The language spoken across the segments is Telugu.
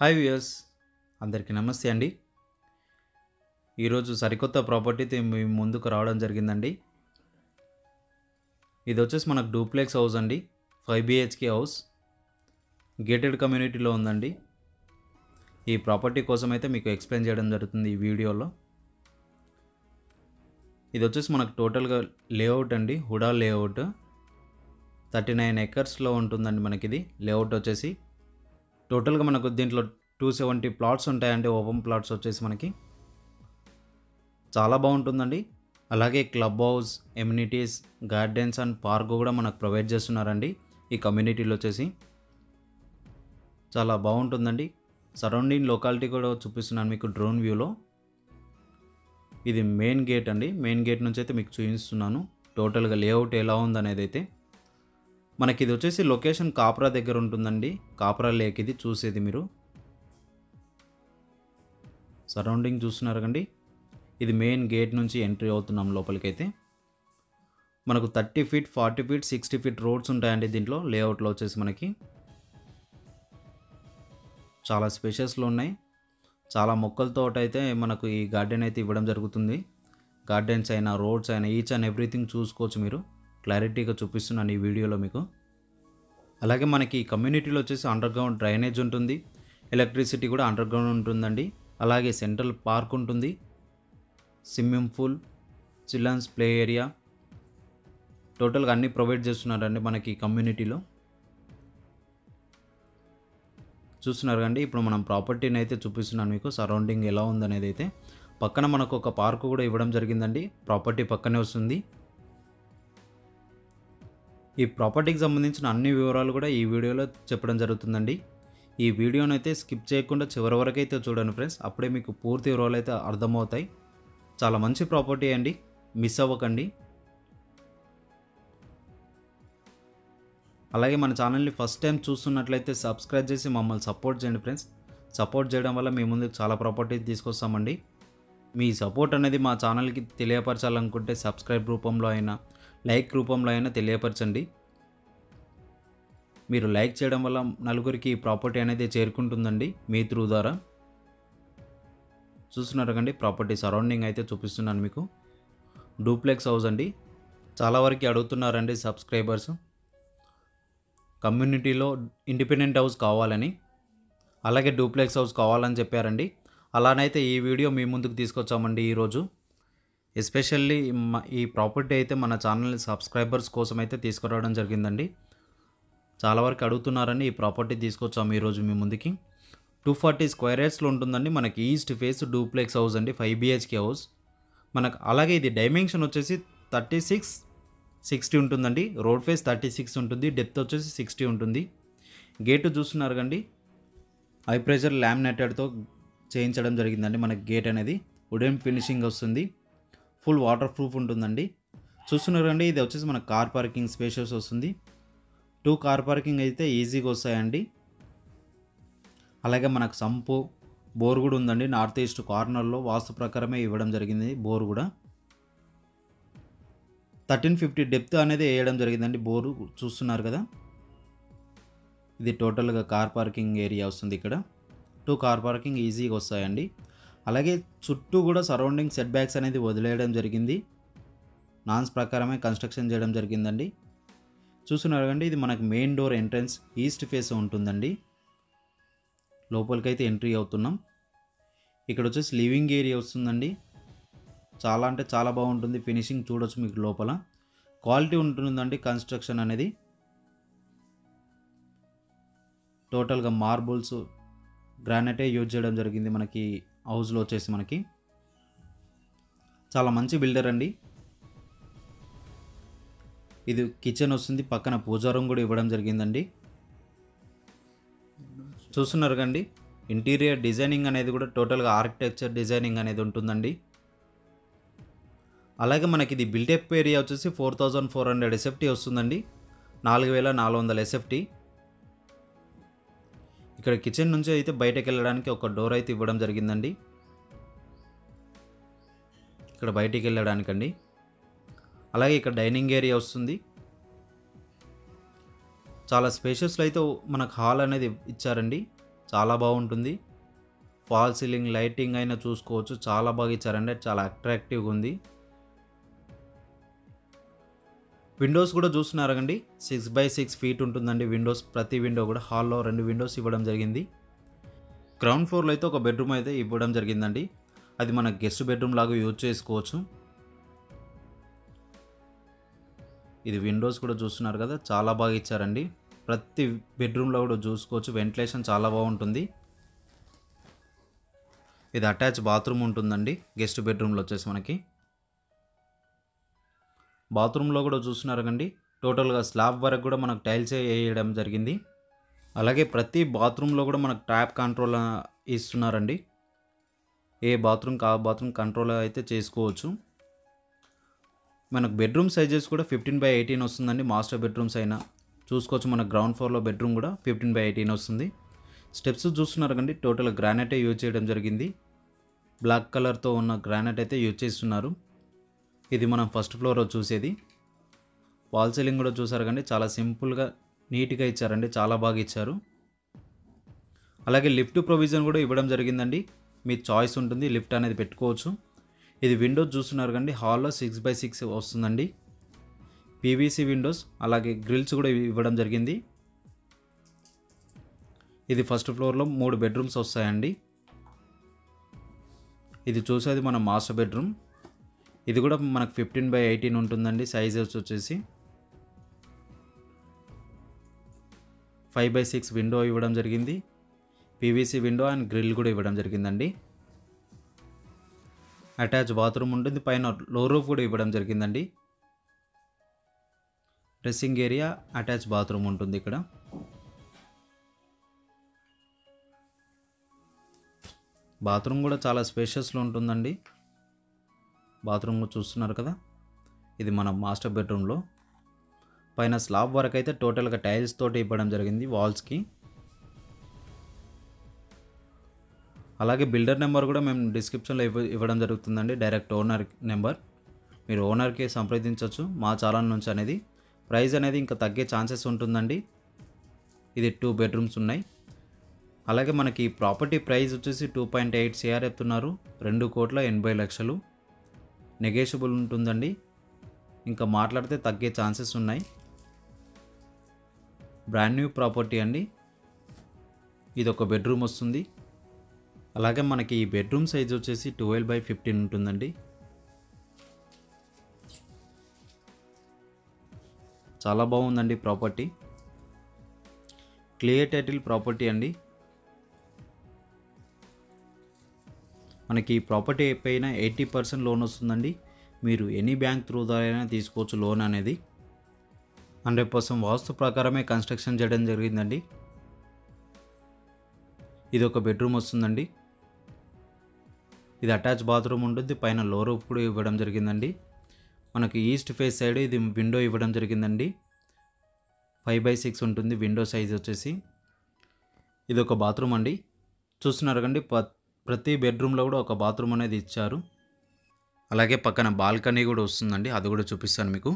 హాయ్ వ్యూయర్స్ అందరికీ నమస్తే అండి. ఈరోజు సరికొత్త ప్రాపర్టీతో మీ ముందుకు రావడం జరిగిందండి. ఇది వచ్చేసి మనకు డూప్లెక్స్ హౌస్ అండి. ఫైవ్ బిహెచ్కే హౌస్ గేటెడ్ కమ్యూనిటీలో ఉందండి. ఈ ప్రాపర్టీ కోసం అయితే మీకు ఎక్స్ప్లెయిన్ చేయడం జరుగుతుంది ఈ వీడియోలో. ఇది వచ్చేసి మనకు టోటల్గా లేఅవుట్ అండి. హుడా లేఅవుట్ థర్టీ నైన్ ఎకర్స్లో ఉంటుందండి మనకి ఇది లేఅవుట్ వచ్చేసి టోటల్గా మనకు దీంట్లో టూ సెవెంటీ ప్లాట్స్ ఉంటాయండి ఓపెన్ ప్లాట్స్ వచ్చేసి మనకి. చాలా బాగుంటుందండి. అలాగే club house amenities gardens and park కూడా మనకు ప్రొవైడ్ చేస్తున్నారండి ఈ కమ్యూనిటీలో వచ్చేసి. చాలా బాగుంటుందండి. సరౌండింగ్ లొకాలిటీ కూడా చూపిస్తున్నాను మీకు డ్రోన్ వ్యూలో ఇది మెయిన్ గేట్ అండి. మెయిన్ గేట్ నుంచి అయితే మీకు చూపిస్తున్నాను. టోటల్గా లేఅవుట్ ఎలా ఉందనేది అయితే. మనకి ఇది వచ్చేసి లొకేషన్ కాప్రా దగ్గర ఉంటుందండి. కాప్రా లేక్ ఇది చూసేది మీరు. సరౌండింగ్ చూస్తున్నారు కండి. ఇది మెయిన్ గేట్ నుంచి ఎంట్రీ అవుతున్నాం లోపలికైతే. మనకు thirty feet forty feet sixty feet roads ఉంటాయండి దీంట్లో లేఅవుట్లో వచ్చేసి మనకి. చాలా స్పేషియస్లో ఉన్నాయి. చాలా మొక్కలతో అయితే మనకు ఈ గార్డెన్ అయితే ఇవ్వడం జరుగుతుంది. గార్డెన్స్ అయినా రోడ్స్ అయినా ఈచ్ అండ్ ఎవ్రీథింగ్ చూసుకోవచ్చు మీరు. క్లారిటీగా చూపిస్తున్నాను ఈ వీడియోలో మీకు. అలాగే మనకి కమ్యూనిటీలో వచ్చేసి అండర్గ్రౌండ్ డ్రైనేజ్ ఉంటుంది. ఎలక్ట్రిసిటీ కూడా అండర్గ్రౌండ్ ఉంటుందండి. అలాగే సెంట్రల్ పార్క్ ఉంటుంది. Swimming pool children's play area టోటల్గా అన్నీ ప్రొవైడ్ చేస్తున్నారండి మనకి కమ్యూనిటీలో చూస్తున్నారు కండి ఇప్పుడు మనం ప్రాపర్టీని అయితే చూపిస్తున్నాను మీకు సరౌండింగ్ ఎలా ఉందనేది అయితే. పక్కన మనకు ఒక పార్క్ కూడా ఇవ్వడం జరిగిందండి. ప్రాపర్టీ పక్కనే వస్తుంది. ఈ ప్రాపర్టీకి సంబంధించిన అన్ని వివరాలు కూడా ఈ వీడియోలో చెప్పడం జరుగుతుందండి. ఈ వీడియోను అయితే స్కిప్ చేయకుండా చివరి వరకు అయితే చూడండి ఫ్రెండ్స్. అప్పుడే మీకు పూర్తి వివరాలు అయితే అర్థమవుతాయి. చాలా మంచి ప్రాపర్టీ అండి. మిస్ అవ్వకండి. అలాగే మన ఛానల్ని ఫస్ట్ టైం చూస్తున్నట్లయితే సబ్స్క్రైబ్ చేసి మమ్మల్ని సపోర్ట్ చేయండి ఫ్రెండ్స్. సపోర్ట్ చేయడం వల్ల మీ ముందుకు చాలా ప్రాపర్టీ తీసుకొస్తామండి. మీ సపోర్ట్ అనేది మా ఛానల్కి తెలియపరచాలనుకుంటే సబ్స్క్రైబ్ రూపంలో అయినా లైక్ రూపంలో అయినా తెలియపరచండి. మీరు లైక్ చేయడం వల్ల నలుగురికి ప్రాపర్టీ అనేది చేరుకుంటుందండి మీ త్రూ ద్వారా. చూస్తున్నారు కండి ప్రాపర్టీ సరౌండింగ్ అయితే చూపిస్తున్నాను మీకు. డూప్లెక్స్ హౌస్ అండి. చాలా వరకు అడుగుతున్నారండి సబ్స్క్రైబర్స్. కమ్యూనిటీలో ఇండిపెండెంట్ హౌస్ కావాలని అలాగే డూప్లెక్స్ హౌస్ కావాలని చెప్పారండి. అలానైతే ఈ వీడియో మీ ముందుకు తీసుకొచ్చామండి ఈరోజు. ఎస్పెషల్లీ ఈ ప్రాపర్టీ అయితే మన ఛానల్ సబ్స్క్రైబర్స్ కోసం అయితే తీసుకురావడం జరిగిందండి. చాలా వరకు అడుగుతున్నారని ఈ ప్రాపర్టీ తీసుకొచ్చాము ఈరోజు మీ ముందుకి. టూ ఫార్టీ స్క్వేర్ యార్డ్స్లో ఉంటుందండి. మనకి ఈస్ట్ ఫేస్ డూప్లెక్స్ హౌస్ అండి ఫైవ్ బిహెచ్కే హౌస్. మనకు అలాగే ఇది డైమెన్షన్ వచ్చేసి థర్టీ సిక్స్ సిక్స్టీ ఉంటుందండి. రోడ్ ఫేస్ థర్టీ సిక్స్ ఉంటుంది డెప్త్ వచ్చేసి సిక్స్టీ ఉంటుంది. గేటు చూస్తున్నారు కండి. హై ప్రెషర్ లామినేటెడ్తో చేయించడం జరిగిందండి మనకి గేట్ అనేది. వుడెన్ ఫినిషింగ్ వస్తుంది. ఫుల్ వాటర్ ప్రూఫ్ ఉంటుందండి. చూస్తున్నారు అండి ఇది వచ్చేసి మన కార్ పార్కింగ్ స్పేషస్ వస్తుంది. టూ కార్ పార్కింగ్ అయితే ఈజీగా వస్తాయండి. అలాగే మనకు సంపు బోర్ కూడా ఉందండి. నార్త్ ఈస్ట్ కార్నర్లో వాస్తు ప్రకారమే ఇవ్వడం జరిగింది బోర్ కూడా. థర్టీన్ ఫిఫ్టీ డెప్త్ అనేది వేయడం జరిగిందండి బోరు చూస్తున్నారు కదా. ఇది టోటల్గా కార్ పార్కింగ్ ఏరియా వస్తుంది ఇక్కడ. టూ కార్ పార్కింగ్ ఈజీగా వస్తాయండి. అలాగే చుట్టూ కూడా సరౌండింగ్ సెట్ బ్యాక్స్ అనేది వదిలేయడం జరిగింది. నాన్స్ ప్రకారమే కన్స్ట్రక్షన్ చేయడం జరిగిందండి. చూస్తున్నారు కండి ఇది మనకు main door entrance east face ఉంటుందండి. లోపలికైతే ఎంట్రీ అవుతున్నాం. ఇక్కడ వచ్చేసి లివింగ్ ఏరియా వస్తుందండి. చాలా అంటే చాలా బాగుంటుంది. ఫినిషింగ్ చూడొచ్చు మీకు లోపల. క్వాలిటీ ఉంటుందండి కన్స్ట్రక్షన్ అనేది. టోటల్గా మార్బుల్స్ గ్రానైటే యూజ్ చేయడం జరిగింది మనకి హౌస్లో వచ్చేసి మనకి. చాలా మంచి బిల్డర్ అండి. ఇది కిచెన్ వస్తుంది పక్కన పూజారం కూడా ఇవ్వడం జరిగిందండి. చూస్తున్నారు కండి ఇంటీరియర్ డిజైనింగ్ అనేది కూడా టోటల్గా ఆర్కిటెక్చర్ డిజైనింగ్ అనేది ఉంటుందండి. అలాగే మనకి ఇది బిల్డప్ ఏరియా వచ్చేసి four thousand four hundred SFT వస్తుందండి. నాలుగు వేల నాలుగు వందల ఎస్ఎఫ్టీ ఇక్కడ కిచెన్ నుంచి అయితే బయటకు వెళ్ళడానికి ఒక డోర్ అయితే ఇవ్వడం జరిగిందండి. ఇక్కడ బయటికి వెళ్ళడానికండి. అలాగే ఇక్కడ డైనింగ్ ఏరియా వస్తుంది. చాలా స్పేషియస్లో అయితే మనకు హాల్ అనేది ఇచ్చారండి. చాలా బాగుంటుంది. ఫాల్ సీలింగ్ లైటింగ్ అయినా చూసుకోవచ్చు. చాలా బాగా ఇచ్చారండి. చాలా అట్రాక్టివ్గా ఉంది. విండోస్ కూడా చూస్తున్నారు అండి సిక్స్ బై సిక్స్ ఫీట్ ఉంటుందండి విండోస్. ప్రతి విండో కూడా హాల్లో రెండు విండోస్ ఇవ్వడం జరిగింది. గ్రౌండ్ ఫ్లోర్లో అయితే ఒక బెడ్రూమ్ అయితే ఇవ్వడం జరిగిందండి. అది మన గెస్ట్ బెడ్రూమ్ లాగా యూజ్ చేసుకోవచ్చు. ఇది విండోస్ కూడా చూస్తున్నారు కదా చాలా బాగా ఇచ్చారండి. ప్రతి బెడ్రూమ్లో కూడా చూసుకోవచ్చు. వెంటిలేషన్ చాలా బాగుంటుంది. ఇది అటాచ్ బాత్రూమ్ ఉంటుందండి. గెస్ట్ బెడ్రూమ్లో వచ్చేసి మనకి. బాత్రూంలో కూడా చూస్తున్నారు కండి టోటల్గా స్లాబ్ వరకు కూడా మనకు టైల్స్ వేయడం జరిగింది. అలాగే ప్రతి బాత్రూంలో కూడా మనకు ట్యాప్ కంట్రోల్ ఇస్తున్నారండి. ఏ బాత్రూమ్ కా బాత్రూమ్ కంట్రోల్ అయితే చేసుకోవచ్చు. మనకు బెడ్రూమ్ సైజెస్ కూడా ఫిఫ్టీన్ బై ఎయిటీన్ వస్తుందండి. మాస్టర్ బెడ్రూమ్స్ అయినా చూసుకోవచ్చు. మన గ్రౌండ్ ఫ్లోర్లో బెడ్రూమ్ కూడా ఫిఫ్టీన్ బై ఎయిటీన్ వస్తుంది. స్టెప్స్ చూస్తున్నారు కండి టోటల్ గ్రానైటే యూజ్ చేయడం జరిగింది. బ్లాక్ కలర్తో ఉన్న గ్రానైట్ అయితే యూజ్ చేస్తున్నారు. ఇది మనం ఫస్ట్ ఫ్లోర్లో చూసేది. వాల్ సీలింగ్ కూడా చూసారు కండి చాలా సింపుల్గా నీట్గా ఇచ్చారండి చాలా బాగా ఇచ్చారు. అలాగే లిఫ్ట్ ప్రొవిజన్ కూడా ఇవ్వడం జరిగిందండి. మీ చాయిస్ ఉంటుంది లిఫ్ట్ అనేది పెట్టుకోవచ్చు. ఇది విండోస్ చూస్తున్నారు కండి హాల్లో సిక్స్ బై సిక్స్ వస్తుందండి. పీవీసీ విండోస్ అలాగే గ్రిల్స్ కూడా ఇవ్వడం జరిగింది. ఇది ఫస్ట్ ఫ్లోర్లో మూడు బెడ్రూమ్స్ వస్తాయండి. ఇది చూసేది మన మాస్టర్ బెడ్రూమ్ ఇది కూడా మనకు ఫిఫ్టీన్ బై ఎయిటీన్ ఉంటుందండి. సైజెస్ వచ్చేసి ఫైవ్ బై సిక్స్ విండో ఇవ్వడం జరిగింది. పీవీసీ విండో అండ్ గ్రిల్ కూడా ఇవ్వడం జరిగిందండి. అటాచ్ బాత్రూమ్ ఉంటుంది. పైన లో రూఫ్ కూడా ఇవ్వడం జరిగిందండి. డ్రెస్సింగ్ ఏరియా అటాచ్ బాత్రూమ్ ఉంటుంది ఇక్కడ. బాత్రూమ్ కూడా చాలా స్పేషియస్లో ఉంటుందండి. బాత్రూమ్ చూస్తున్నారు కదా. ఇది మన మాస్టర్ బెడ్రూమ్లో. పైన స్లాబ్ వరకు అయితే టోటల్గా టైల్స్ తోటి ఇవ్వడం జరిగింది వాల్స్కి. అలాగే బిల్డర్ నెంబర్ కూడా మేము డిస్క్రిప్షన్లో ఇవ్వ ఇవ్వడం జరుగుతుందండి. Direct owner number. మీరు ఓనర్కి సంప్రదించవచ్చు మా ఛానల్ నుంచి అనేది. ప్రైస్ అనేది ఇంకా తగ్గే ఛాన్సెస్ ఉంటుందండి. ఇది టూ బెడ్రూమ్స్ ఉన్నాయి. అలాగే మనకి ప్రాపర్టీ ప్రైస్ వచ్చేసి టూ పాయింట్ ఎయిట్ సిఆర్ చెప్తున్నారు. రెండు కోట్ల ఎనభై లక్షలు. నెగేషబుల్ ఉంటుందండి. ఇంకా మాట్లాడితే తగ్గే ఛాన్సెస్ ఉన్నాయి. బ్రాండ్ న్యూ ప్రాపర్టీ అండి. ఇది ఒక బెడ్రూమ్ వస్తుంది. అలాగే మనకి ఈ బెడ్రూమ్ సైజ్ వచ్చేసి ట్వెల్వ్ బై ఫిఫ్టీన్ ఉంటుందండి. చాలా బాగుందండి ప్రాపర్టీ. క్లియర్ టైటిల్ ప్రాపర్టీ అండి. మనకి ప్రాపర్టీ పైన ఎయిటీ పర్సెంట్ లోన్ వస్తుందండి. మీరు ఎనీ బ్యాంక్ త్రూ ద్వారా తీసుకోవచ్చు లోన్ అనేది. హండ్రెడ్ పర్సెంట్ వాస్తు ప్రకారమే కన్స్ట్రక్షన్ చేయడం జరిగిందండి. ఇది ఒక బెడ్రూమ్ వస్తుందండి. ఇది అటాచ్ బాత్రూమ్ ఉంటుంది పైన లో రూఫ్ కూడా ఇవ్వడం జరిగిందండి. మనకి ఈస్ట్ ఫేస్ సైడ్ ఇది విండో ఇవ్వడం జరిగిందండి. ఫైవ్ బై సిక్స్ ఉంటుంది విండో సైజ్ వచ్చేసి. ఇది ఒక బాత్రూమ్ అండి. చూస్తున్నారు కండి ప్రతి బెడ్రూమ్లో కూడా ఒక బాత్రూమ్ అనేది ఇచ్చారు. అలాగే పక్కన బాల్కనీ కూడా వస్తుందండి అది కూడా చూపిస్తాను మీకు.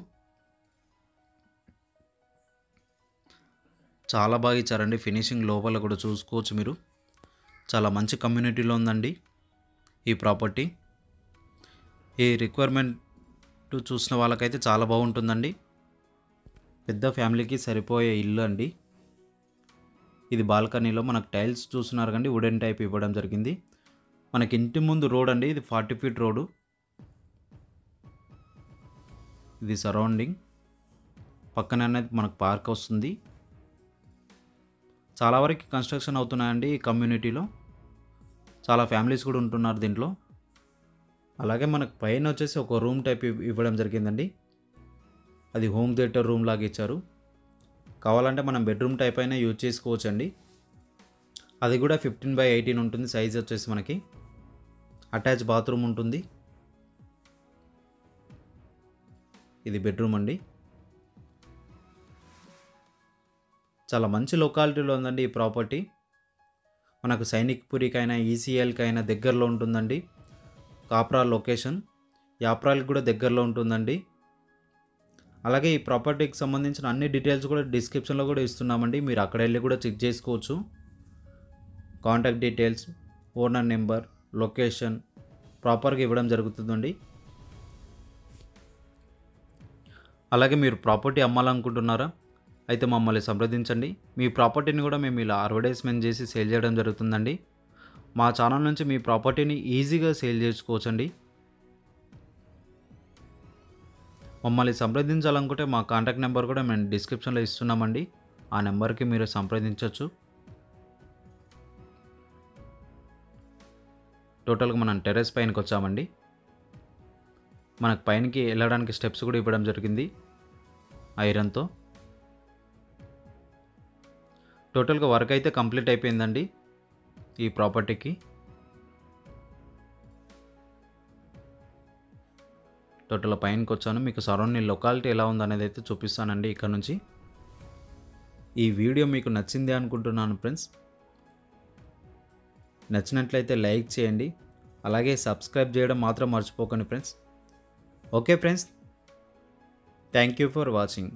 చాలా బాగా ఇచ్చారండి ఫినిషింగ్ లోపల కూడా చూసుకోవచ్చు మీరు. చాలా మంచి కమ్యూనిటీలో ఉందండి ఈ ప్రాపర్టీ. ఈ రిక్వైర్మెంట్ చూసిన వాళ్ళకైతే చాలా బాగుంటుందండి. పెద్ద ఫ్యామిలీకి సరిపోయే ఇల్లు అండి. ఇది బాల్కనీలో మనకు టైల్స్ చూస్తున్నారు కండి వుడెన్ టైప్ ఇవ్వడం జరిగింది. మనకి ఇంటి ముందు రోడ్ అండి ఇది ఫార్టీ ఫీట్ రోడ్డు ఇది సరౌండింగ్. పక్కన అనేది మనకు పార్క్ వస్తుంది. చాలా వరకు కన్స్ట్రక్షన్ అవుతున్నాయండి ఈ కమ్యూనిటీలో. చాలా ఫ్యామిలీస్ కూడా ఉంటున్నారు దీంట్లో. అలాగే మనకు పైన వచ్చేసి ఒక రూమ్ టైప్ ఇవ్వడం జరిగిందండి. అది హోమ్ థియేటర్ రూమ్ లాగా ఇచ్చారు. కావాలంటే మనం బెడ్రూమ్ టైప్ అయినా యూజ్ చేసుకోవచ్చండి. అది కూడా ఫిఫ్టీన్ బై ఎయిటీన్ ఉంటుంది సైజ్ వచ్చేసి మనకి. అటాచ్ బాత్రూమ్ ఉంటుంది. ఇది బెడ్రూమ్ అండి. చాలా మంచి లొకాలిటీలో ఉందండి ఈ ప్రాపర్టీ మనకు సైనిక్పురికైనా ఈసీఎల్కైనా దగ్గరలో ఉంటుందండి. కాప్రాల్ లొకేషన్ యాప్రాల్కి కూడా దగ్గరలో ఉంటుందండి. అలాగే ఈ ప్రాపర్టీకి సంబంధించిన అన్ని డీటెయిల్స్ కూడా డిస్క్రిప్షన్లో కూడా ఇస్తున్నామండి. మీరు అక్కడ వెళ్ళి కూడా చెక్ చేసుకోవచ్చు. Contact details owner number location ప్రాపర్గా ఇవ్వడం జరుగుతుందండి. అలాగే మీరు ప్రాపర్టీ అమ్మాలనుకుంటున్నారా? అయితే మమ్మల్ని సంప్రదించండి. మీ ప్రాపర్టీని కూడా మేము ఇలా అడ్వర్టైజ్మెంట్ చేసి సేల్ చేయడం జరుగుతుందండి. మా ఛానల్ నుంచి మీ ప్రాపర్టీని ఈజీగా సేల్ చేసుకోవచ్చండి. మమ్మల్ని సంప్రదించాలనుకుంటే మా కాంటాక్ట్ నెంబర్ కూడా మేము డిస్క్రిప్షన్లో ఇస్తున్నామండి. ఆ నెంబర్కి మీరు సంప్రదించవచ్చు. టోటల్గా మనం టెర్రస్ పైనకి వచ్చామండి. మనకు పైనకి వెళ్ళడానికి స్టెప్స్ కూడా ఇవ్వడం జరిగింది ఐరన్తో. టోటల్గా వర్క్ అయితే కంప్లీట్ అయిపోయిందండి ఈ ప్రాపర్టీకి. టోటల్ పైనకి వచ్చాను. మీకు సరౌండింగ్ లొకాలిటీ ఎలా ఉందనేది అయితే చూపిస్తానండి ఇక్కడ నుంచి. ఈ వీడియో మీకు నచ్చింది అనుకుంటున్నాను ఫ్రెండ్స్. నచ్చినట్లయితే లైక్ చేయండి. అలాగే సబ్స్క్రైబ్ చేయడం మాత్రం మర్చిపోకండి friends. Okay friends. Thank you for watching.